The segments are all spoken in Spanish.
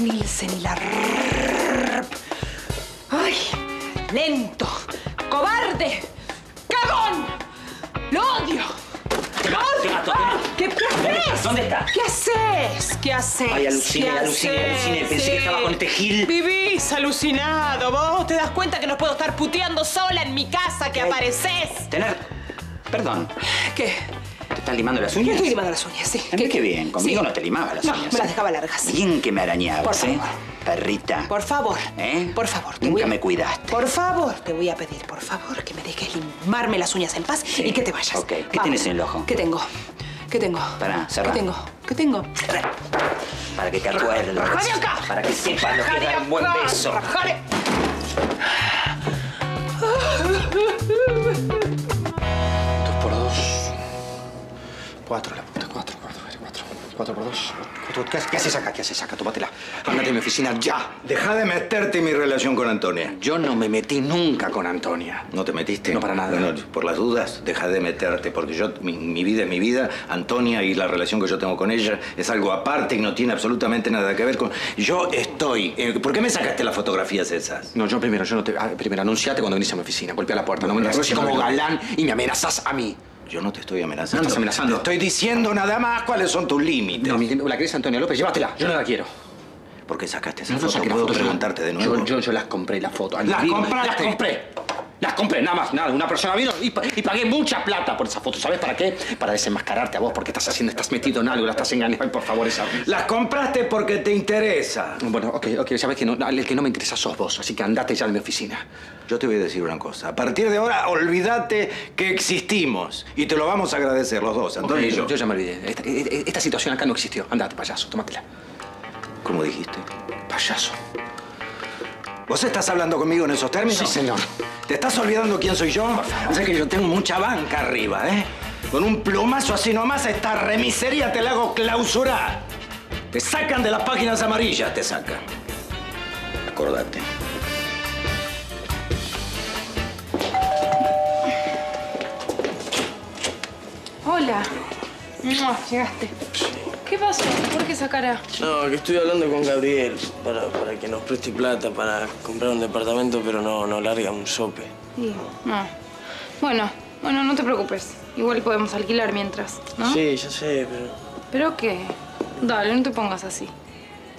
Nielsen y la... ¡Ay! ¡Lento! ¡Cobarde! ¡Cagón! ¡Lo odio! ¿Qué, qué haces? ¿Dónde está? ¿Qué haces? ¿Qué haces? Ay, aluciné, ¿Qué aluciné, aluciné. Pensé que estaba con gil. Vivís alucinado. ¿Vos te das cuenta que no puedo estar puteando sola en mi casa que apareces? Tener... Perdón, ¿Qué? ¿Te estás limando las Me uñas? estoy limando las uñas, sí. Mí qué bien, conmigo Sí. no te limaba las No, uñas. me las ¿eh? dejaba largas. Bien que me arañabas, Por ¿eh? favor. Perrita. Por favor. ¿Eh? Por favor. te Nunca voy a- me cuidaste. Por favor, te voy a pedir, por favor, que me dejes limarme las uñas en paz y que te vayas. Ok. ¿Qué Vamos. tienes en el ojo? ¿Qué tengo? ¿Qué tengo? Pará, cerrá. ¿Qué tengo? ¿Qué tengo? Para que te acuerdes. ¡Rajá de acá! Para que sepas lo que es ¡Rajá de dar un buen beso. ¡Rajá de- Cuatro, la puta. Cuatro, cuatro, cuatro. Cuatro por dos. Cuatro. ¿Qué, haces- acá? ¿Qué haces acá? Tómatela. Ándate de mi oficina ya. Deja de meterte en mi relación con Antonia. Yo no me metí nunca con Antonia. ¿No te metiste? No, para nada. Bueno, por las dudas, deja de meterte, porque yo, mi, mi vida es mi vida. Antonia y la relación que yo tengo con ella es algo aparte y no tiene absolutamente nada que ver con... Yo estoy... eh, ¿Por qué me sacaste las fotografías esas? No, yo primero, yo no te. ah, primero, anunciate cuando venís a mi oficina. Golpea la puerta. No me No, haces no, como galán y me amenazas a mí. Yo no te estoy amenazando. Me estás amenazando. Te estoy diciendo nada más cuáles son tus límites. No, mi- la querés Antonia López, llévatela. Yo no la quiero. ¿Por qué sacaste esa No, no foto? la ¿Puedo foto, yo- preguntarte de nuevo? Yo, yo, yo las compré, las fotos. ¿Las compraste? Las compré. Las compré, nada más, nada. Una persona vino y, pa- y pagué mucha plata por esa foto. ¿Sabes para qué? Para desenmascararte a vos, porque estás haciendo, estás metido en algo, la estás engañando. Ay, por favor, esa. Las compraste porque te interesa. Bueno, ok, ok, sabes que no, el que no me interesa sos vos, así que andate ya de mi oficina. Yo te voy a decir una cosa. A partir de ahora, olvídate que existimos. Y te lo vamos a agradecer los dos, Antonio y yo. yo ya me olvidé. Esta, e- esta situación acá no existió. Andate, payaso, tómatela. ¿Cómo dijiste? Payaso. ¿Vos estás hablando conmigo en esos términos? Sí, señor. ¿Te estás olvidando quién soy yo? O sea que yo tengo mucha banca arriba, ¿eh? Con un plumazo así nomás, esta remisería te la hago clausurar. Te sacan de las páginas amarillas, te sacan. Acordate. Hola. Llegaste. ¿Qué pasó? ¿Por qué esa cara? No, que estoy hablando con Gabriel para, para que nos preste plata para comprar un departamento, pero no, no larga un sope. Sí. No. Bueno, bueno, no te preocupes. Igual podemos alquilar mientras, ¿no? Sí, ya sé, pero... ¿Pero qué? Dale, no te pongas así.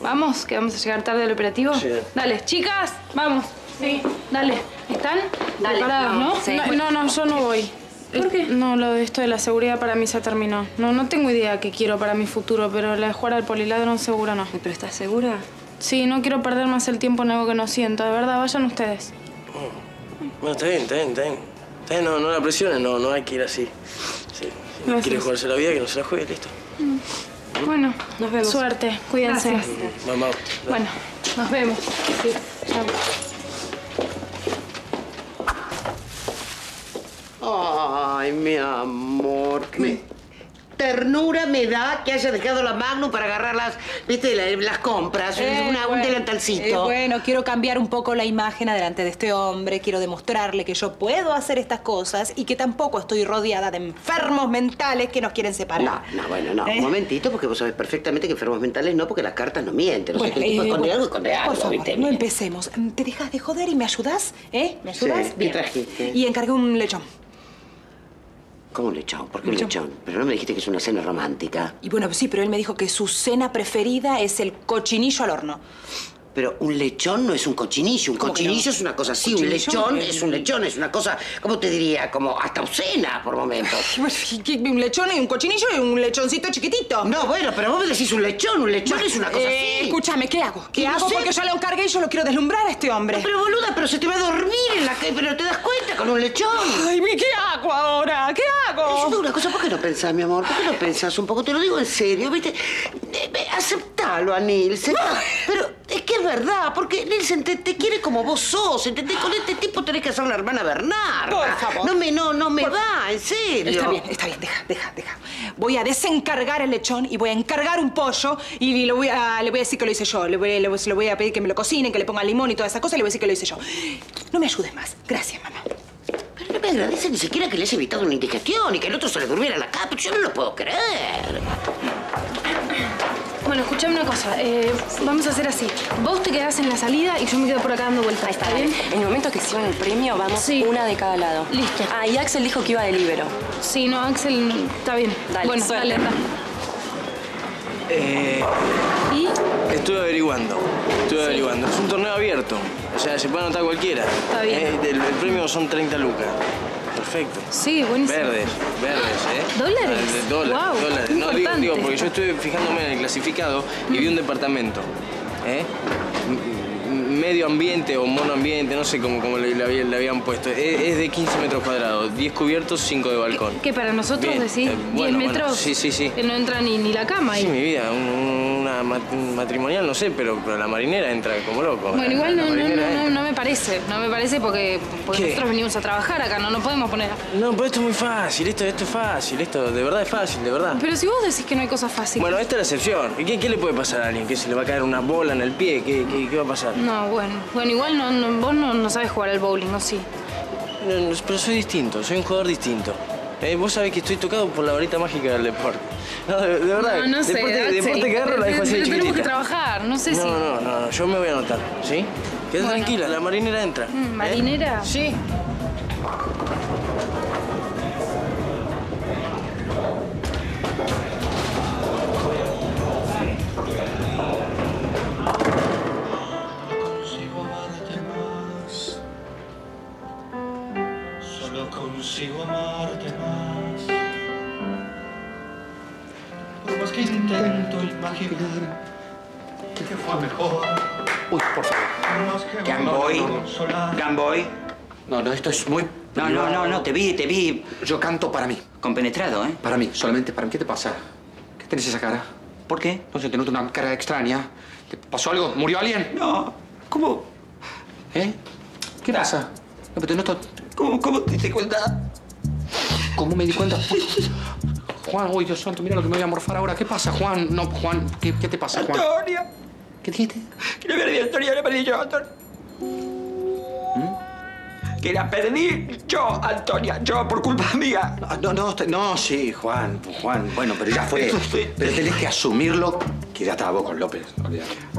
¿Vamos? ¿Que vamos a llegar tarde al operativo? Sí. Dale, chicas, vamos. Sí. Dale. ¿Están? Dale, ¿Preparados, no? sí. No, no, no, yo no voy. ¿Por qué? No, lo de esto de la seguridad para mí se terminó. No, no tengo idea qué quiero para mi futuro, pero la de jugar al poliladrón seguro no. ¿Pero estás segura? Sí, no quiero perder más el tiempo en algo que no siento. De verdad, vayan ustedes. Bueno, está bien, está bien, está bien. Está bien, no, no la presiones, no, no hay que ir así. Sí, si Gracias. quiere jugarse la vida, que no se la juegue, listo. Bueno, Nos vemos. Suerte, cuídense. Gracias. Vamos. Bueno, nos vemos. Sí, chao. Ay, mi amor. Me- Ternura me da que haya dejado la Magnum para agarrar las, viste, la- las compras, Eh, una- un bueno, delantalcito. eh, bueno, quiero cambiar un poco la imagen adelante de este hombre. Quiero demostrarle que yo puedo hacer estas cosas y que tampoco estoy rodeada de enfermos mentales que nos quieren separar. No, no, bueno, no. ¿Eh? Un momentito, porque vos sabés perfectamente que enfermos mentales no, porque las cartas no mienten. O sea, Bueno, que el tipo eh, esconde bueno, algo, esconde algo, Por favor, ¿viste? no empecemos. ¿Te dejas de joder y me ayudas? ¿Eh? ¿Me ayudas? Sí, ¿qué trajiste? Y encargué un lechón. ¿Cómo un lechón? ¿Por qué un Lechón. lechón? Pero no me dijiste que es una cena romántica. Y bueno, sí, pero él me dijo que su cena preferida es el cochinillo al horno. Pero un lechón no es un cochinillo. Un ¿Cómo que cochinillo no? es una cosa así. Un lechón es un lechón, es una cosa, ¿cómo te diría? Como hasta obscena por momentos. Un lechón y un cochinillo y un lechoncito chiquitito. No, bueno, pero vos me decís un lechón. Un lechón es una cosa Eh, así. Escúchame, ¿qué hago? ¿Qué Y no hago? sé. Porque yo lo encargué y yo lo quiero deslumbrar a este hombre. Pero boluda, pero se te va a dormir en la calle, pero te das cuenta con un lechón. Ay, ¿qué hago ahora? ¿Qué yo hago? tengo una cosa, ¿por qué no pensás, mi amor? ¿Por qué no pensás un poco? Te lo digo en serio, ¿viste? Eh, eh, aceptalo a Nielsen. Pero es verdad, porque Nielsen te, te quiere como vos sos, ¿entendés? Con este tipo tenés que hacer la hermana Bernarda. Por favor. No me, no, no me va, en serio. Está bien, está bien, deja, deja, deja. Voy a desencargar el lechón y voy a encargar un pollo y le voy a, le voy a decir que lo hice yo. Le voy, le lo voy a pedir que me lo cocinen, que le pongan limón y toda esa cosa y le voy a decir que lo hice yo. No me ayudes más. Gracias, mamá. Pero no me agradece ni siquiera que le haya evitado una indigestión y que el otro se le durmiera la cama. Yo no lo puedo creer. Bueno, escuchame una cosa. eh, vamos a hacer así. Vos te quedás en la salida y yo me quedo por acá dando vueltas. Ahí está, ¿Está bien? En el momento que exhiban el premio, vamos Sí. una de cada lado. Listo. Ah, y Axel dijo que iba de libero. Sí, no, Axel, está bien. Dale, bueno, suerte. dale. Eh, ¿Y? estuve averiguando. Estuve averiguando. Es un torneo abierto. O sea, se puede anotar cualquiera. Está bien. Eh, el, el premio son 30 lucas. Perfecto. Sí, buenísimo. Verdes, verdes, ¿eh? ¿Dólares? Ah, Dólares, Guau, dólares. No, digo, digo, porque yo estuve fijándome en el clasificado y vi un departamento, ¿eh? Medio ambiente o monoambiente, no sé cómo, cómo le, le habían- le habían puesto. Es, es de 15 metros cuadrados, 10 cubiertos, 5 de balcón. ¿Qué para nosotros Bien, decís? eh, 10 bueno, bueno, metros. sí, sí, sí. Que no entra ni, ni la cama Sí, ahí. mi vida, un matrimonial, no sé, pero, pero la marinera entra como loco. Bueno, La- igual la no, no, no, no, me parece. No me parece porque, porque nosotros venimos a trabajar acá, no nos podemos poner. No, pero esto es muy fácil, esto, esto es fácil, esto de verdad es fácil, de verdad. Pero si vos decís que no hay cosas fáciles. Bueno, esta es la excepción. ¿Y ¿Qué, qué le puede pasar a alguien? ¿Que se le va a caer una bola en el pie? ¿Qué, qué, qué va a pasar? No, bueno. Bueno, igual no, no- vos no, no sabes jugar al bowling, ¿o sí? Pero soy distinto, soy un jugador distinto. Eh, vos sabés que estoy tocado por la varita mágica del deporte. No, de, de verdad. No, no sé, deporte, Axel. deporte que agarro la dejo así de Pero Tenemos que chiquitita. trabajar, no sé No, si... no, no, no, yo me voy a anotar, ¿sí? Quédate Bueno. tranquila, la marinera entra. Mm, ¿eh? ¿marinera? Sí. consigo amarte más. Intento imaginar que fue mejor. Uy, por favor. Gamboy. Gamboy. No, no, esto es muy... No, no, no, no, te vi, te vi. Yo canto para mí. Compenetrado, ¿eh? Para mí, solamente para mí. ¿Qué te pasa? ¿Qué tenés esa cara? ¿Por qué? No sé, te noto una cara extraña. ¿Te pasó algo? ¿Murió alguien? No. ¿Cómo? ¿Eh? ¿Qué pasa? No, pero te noto... ¿Cómo, cómo te diste cuenta? ¿Cómo me di cuenta? Juan, uy, Dios santo, mira lo que me voy a morfar ahora. ¿Qué pasa, Juan? No, Juan, ¿qué, qué te pasa, Juan? Antonia. ¿Qué dijiste? Que no perdí Antonia, la perdí yo, Antonia. Que la perdí yo, Antonia. Yo, por culpa mía. No, no, no, no, sí, Juan, Juan, bueno, pero ya fue. Pero tenés que asumirlo que ya estaba vos con López.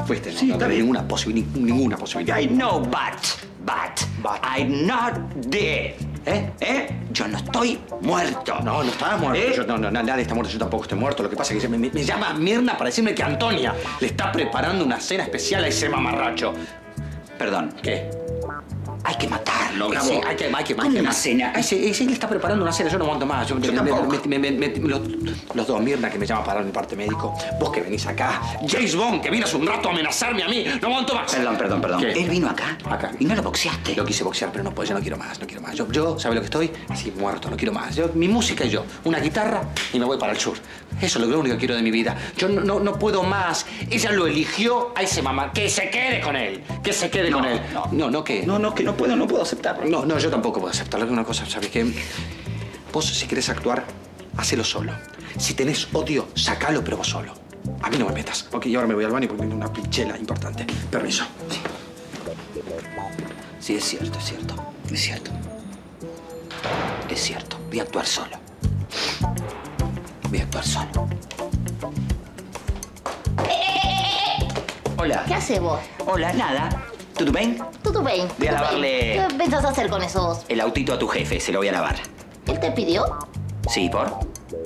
Fuiste, no, Sí, no tenés ninguna posibilidad, ninguna posibilidad. I know, but, but, But. I'm not dead. ¿Eh? ¿Eh? Yo no estoy muerto. No, no estaba muerto. ¿Eh? Yo, no, no, nadie está muerto, yo tampoco estoy muerto. Lo que pasa es que me, me- me llama Mirna para decirme que Antonia le está preparando una cena especial a ese mamarracho. Perdón. ¿Qué? Hay que matarlo, Gabo. hay que, hay que, hay ¿Cómo que una cena? Sí, él está preparando una cena, yo no aguanto más. Yo, Yo me- tampoco. me- me- me- me- los, los dos, Mirna que me llama para mi parte médico, vos que venís acá, James Bond que vino hace un rato a amenazarme a mí, no aguanto más. Perdón, perdón, perdón. ¿Qué? Él vino acá. Acá. Y no lo boxeaste. Lo quise boxear, pero no puedo, yo no quiero más, no quiero más. Yo, yo ¿sabe lo que estoy? Así, muerto, no quiero más. Yo, mi música y yo, una guitarra y me voy para el sur. Eso es lo único que quiero de mi vida. Yo no, no, no puedo más. Ella lo eligió a ese mamá. Que se quede con él. Que se quede con él. no. no, no, que... No, no, que no puedo, no puedo aceptarlo. No, no, yo tampoco puedo aceptarlo. Una cosa, ¿sabes qué? Vos, si querés actuar, hacelo solo. Si tenés odio, sacalo, pero vos solo. A mí no me metas. Ok, y ahora me voy al baño porque tengo una pichela importante. Permiso. Sí, es cierto, es cierto. Es cierto. Es cierto. Voy a actuar solo. Voy a actuar solo. Hola. ¿Qué haces vos? Hola, nada. ¿Todo bien? Todo bien. Voy a lavarle-. ¿Qué pensás hacer con eso vos? El autito a tu jefe, se lo voy a lavar. ¿Él te pidió? Sí, ¿por?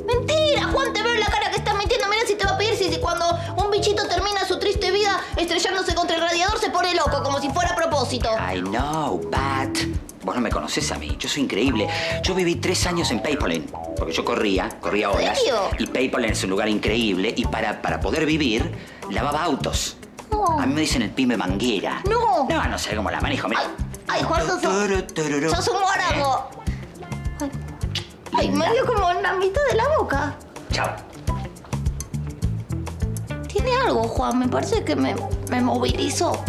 Mentira, Juan, te veo en la cara que estás mintiendo. Mira si te va a pedir si, si cuando un bichito termina su triste vida estrellándose contra el radiador se pone loco, como si fuera a propósito. I know, but... Vos no me conoces a mí, yo soy increíble. Yo viví tres años en PayPal, porque yo corría, corría olas. serio? Y PayPal es un lugar increíble y para, para poder vivir, lavaba autos. No. A mí me dicen el pyme manguera. No. No, no sé cómo la manejo. mira. Ay, ay, Juan, sos, sos un morango. Ay, ay, me dio como en la mitad de la boca. Chao. Tiene algo, Juan. Me parece que me, me movilizó.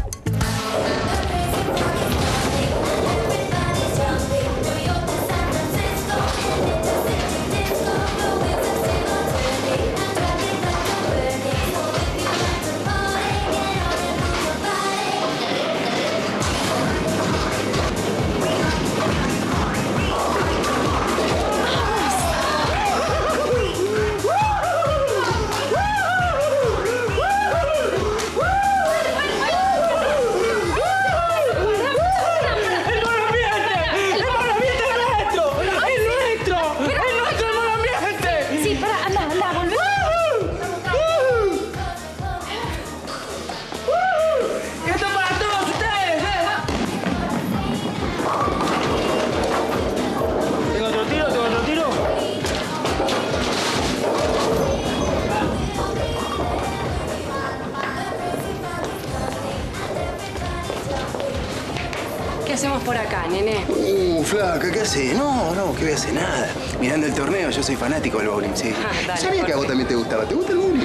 Flaca, ¿qué haces? No, no, ¿qué voy a hacer? Nada. Mirando el torneo, yo soy fanático del bowling, sí. Ah, dale, Sabía que a vos también te gustaba. ¿Te gusta el bowling?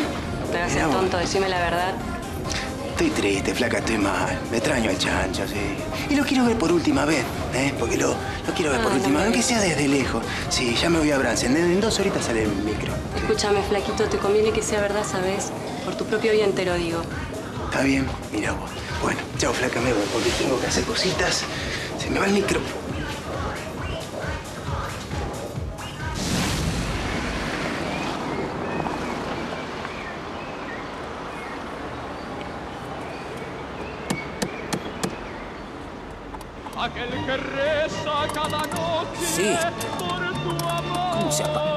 Te Mirá el vos. tonto, decime la verdad. Estoy triste, flaca, estoy mal. Me extraño al chancho, sí. Y lo quiero ver por última vez, ¿eh? Porque lo, lo quiero ver por Ay, última vez, aunque sea desde lejos. Sí, ya me voy a Bransen. En, en dos horitas sale el micro. Escúchame, flaquito, te conviene que sea verdad, ¿sabes? Por tu propio bien te lo digo. ¿Está bien? Mira vos. Bueno, chao, flaca, me voy porque tengo que hacer cositas. Se me va el micro. Aquel que reza cada noche Sí. por tu amor. ¿Cómo se apaga?